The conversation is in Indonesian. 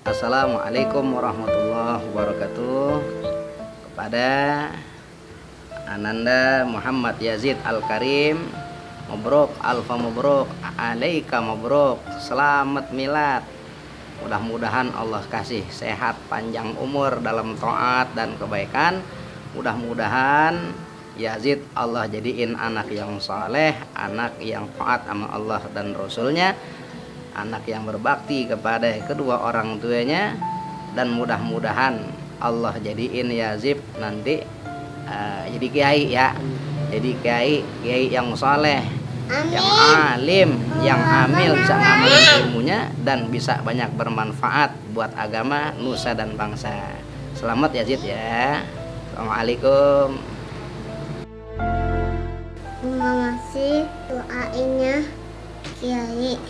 Assalamualaikum warahmatullahi wabarakatuh. Kepada Ananda Muhammad Yazid Al Karim Mabruk Alfa Mabruk Alaika Mabruk. Selamat milad. Mudah-mudahan Allah kasih sehat panjang umur dalam taat dan kebaikan. Mudah-mudahan Yazid Allah jadiin anak yang saleh, anak yang taat sama Allah dan Rasulnya, anak yang berbakti kepada kedua orang tuanya, dan mudah-mudahan Allah jadiin Yazid nanti uh, jadi kiai ya, jadi kiai kiai yang saleh, yang alim, yang amil bisa ngamalin ilmunya dan bisa banyak bermanfaat buat agama, nusa dan bangsa. Selamat Yazid ya. Assalamualaikum. Terima kasih doainya Kiai.